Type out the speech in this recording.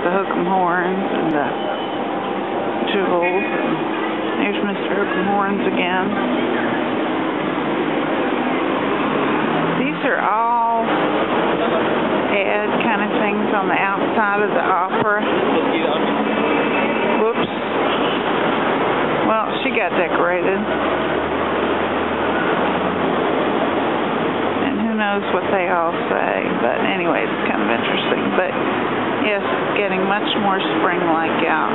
the hook'em horns and the jewels. And there's Mr. Hook'em Horns again. These are all ad kind of things on the outside of the opera. Whoops. Well, she got decorated. And who knows what they all say. But anyway, it's kind of interesting. But yes, getting much more spring-like out.